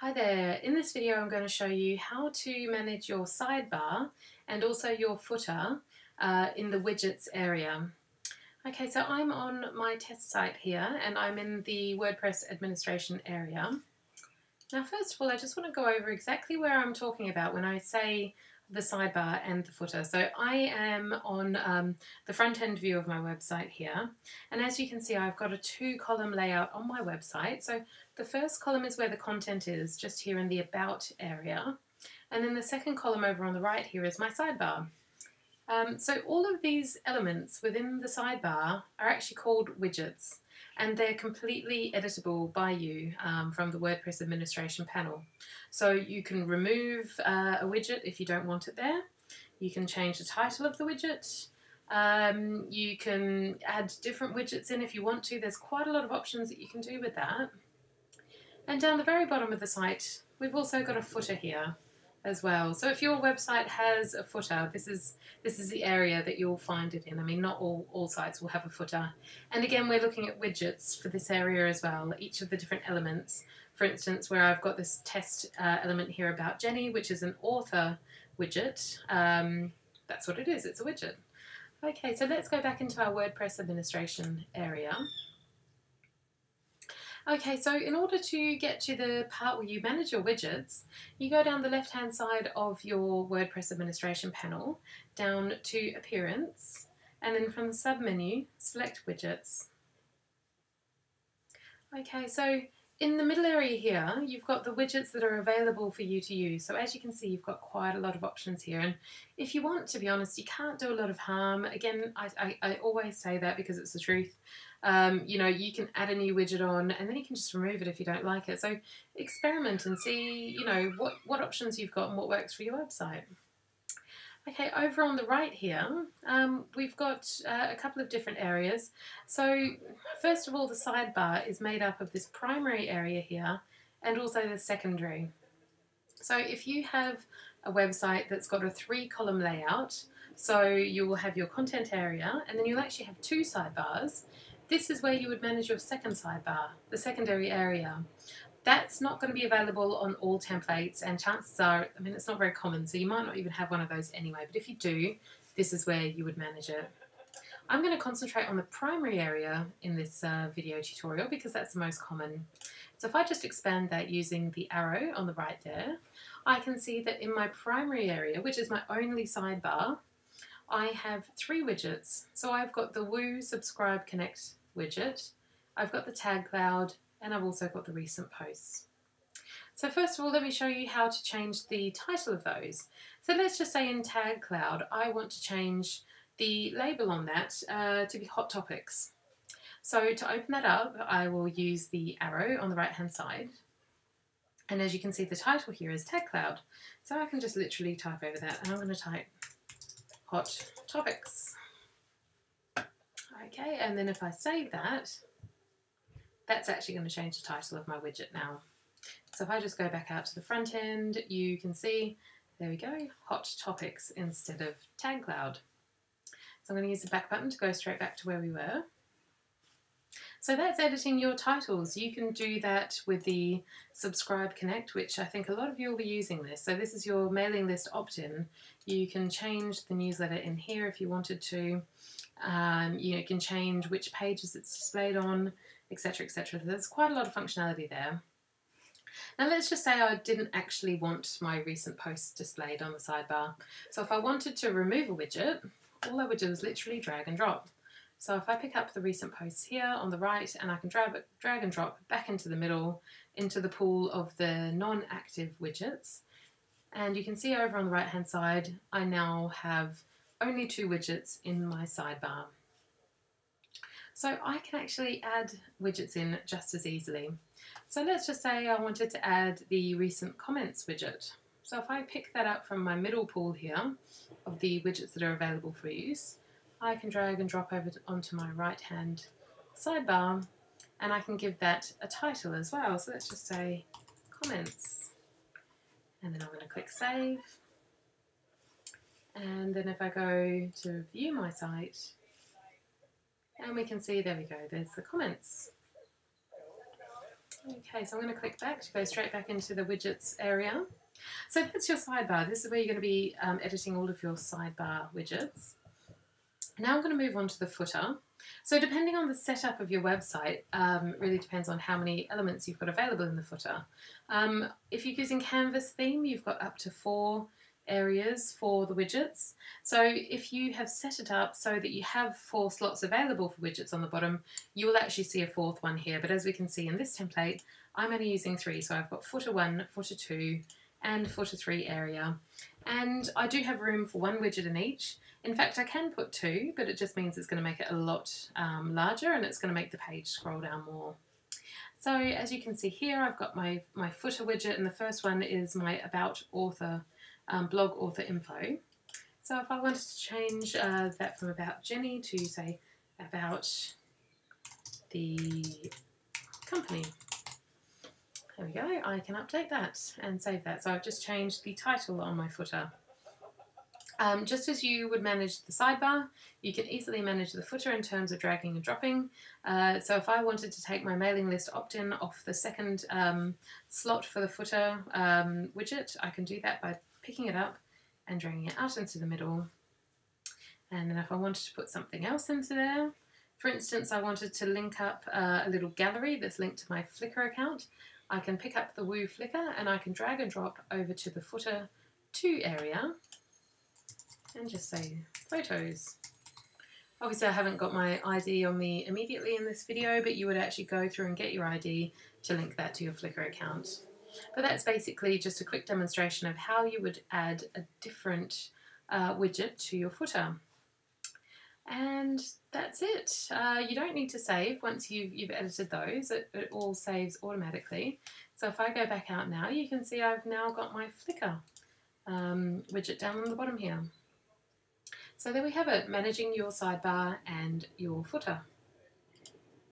Hi there, in this video I'm going to show you how to manage your sidebar and also your footer uh, in the widgets area. Okay, so I'm on my test site here and I'm in the WordPress administration area. Now first of all I just want to go over exactly where I'm talking about when I say the sidebar and the footer. So I am on um, the front end view of my website here and as you can see I've got a two column layout on my website. So the first column is where the content is just here in the about area and then the second column over on the right here is my sidebar. Um, so all of these elements within the sidebar are actually called widgets and they're completely editable by you um, from the WordPress administration panel. So you can remove uh, a widget if you don't want it there. You can change the title of the widget. Um, you can add different widgets in if you want to. There's quite a lot of options that you can do with that. And down the very bottom of the site, we've also got a footer here as well. So if your website has a footer, this is this is the area that you'll find it in. I mean, not all, all sites will have a footer. And again, we're looking at widgets for this area as well, each of the different elements. For instance, where I've got this test uh, element here about Jenny, which is an author widget. Um, that's what it is, it's a widget. Okay, so let's go back into our WordPress administration area. Okay, so in order to get to the part where you manage your widgets, you go down the left-hand side of your WordPress administration panel, down to Appearance, and then from the sub-menu, select Widgets. Okay, so in the middle area here, you've got the widgets that are available for you to use. So as you can see, you've got quite a lot of options here. And if you want, to be honest, you can't do a lot of harm. Again, I, I, I always say that because it's the truth. Um, you know, you can add a new widget on and then you can just remove it if you don't like it. So experiment and see, you know, what, what options you've got and what works for your website. Okay, over on the right here, um, we've got uh, a couple of different areas. So first of all, the sidebar is made up of this primary area here and also the secondary. So if you have a website that's got a three column layout, so you will have your content area and then you'll actually have two sidebars. This is where you would manage your second sidebar, the secondary area. That's not going to be available on all templates and chances are, I mean it's not very common so you might not even have one of those anyway but if you do, this is where you would manage it. I'm going to concentrate on the primary area in this uh, video tutorial because that's the most common. So if I just expand that using the arrow on the right there, I can see that in my primary area, which is my only sidebar, I have three widgets. So I've got the Woo Subscribe Connect widget, I've got the tag cloud, and I've also got the recent posts. So first of all, let me show you how to change the title of those. So let's just say in Tag Cloud, I want to change the label on that uh, to be Hot Topics. So to open that up, I will use the arrow on the right hand side. And as you can see, the title here is Tag Cloud. So I can just literally type over that and I'm going to type Hot Topics. Okay, and then if I save that, that's actually going to change the title of my widget now. So if I just go back out to the front end, you can see, there we go, hot topics instead of tag cloud. So I'm going to use the back button to go straight back to where we were. So that's editing your titles. You can do that with the Subscribe Connect, which I think a lot of you will be using this. So this is your mailing list opt-in. You can change the newsletter in here if you wanted to. Um, you know, can change which pages it's displayed on etc etc there's quite a lot of functionality there now let's just say I didn't actually want my recent posts displayed on the sidebar so if I wanted to remove a widget all I would do is literally drag and drop so if I pick up the recent posts here on the right and I can drag, drag and drop back into the middle into the pool of the non-active widgets and you can see over on the right hand side I now have only two widgets in my sidebar. So I can actually add widgets in just as easily. So let's just say I wanted to add the recent comments widget. So if I pick that up from my middle pool here of the widgets that are available for use, I can drag and drop over onto my right hand sidebar and I can give that a title as well. So let's just say comments and then I'm going to click save and then if I go to view my site and we can see, there we go, there's the comments. Okay, so I'm going to click back to go straight back into the widgets area. So that's your sidebar. This is where you're going to be um, editing all of your sidebar widgets. Now I'm going to move on to the footer. So depending on the setup of your website, um, really depends on how many elements you've got available in the footer. Um, if you're using Canvas theme, you've got up to four areas for the widgets. So if you have set it up so that you have four slots available for widgets on the bottom, you will actually see a fourth one here. But as we can see in this template, I'm only using three. So I've got footer one, footer two, and footer three area. And I do have room for one widget in each. In fact, I can put two, but it just means it's going to make it a lot um, larger and it's going to make the page scroll down more. So as you can see here, I've got my, my footer widget and the first one is my about author um, blog author info. So if I wanted to change uh, that from about Jenny to say about the company. There we go, I can update that and save that. So I've just changed the title on my footer. Um, just as you would manage the sidebar, you can easily manage the footer in terms of dragging and dropping. Uh, so if I wanted to take my mailing list opt-in off the second um, slot for the footer um, widget, I can do that by picking it up and dragging it out into the middle. And then if I wanted to put something else into there, for instance, I wanted to link up uh, a little gallery that's linked to my Flickr account, I can pick up the Woo Flickr and I can drag and drop over to the footer 2 area and just say photos. Obviously I haven't got my ID on me immediately in this video, but you would actually go through and get your ID to link that to your Flickr account. But that's basically just a quick demonstration of how you would add a different uh, widget to your footer. And that's it. Uh, you don't need to save once you've, you've edited those. It, it, all saves automatically. So if I go back out now, you can see I've now got my Flickr um, widget down on the bottom here. So there we have it, managing your sidebar and your footer.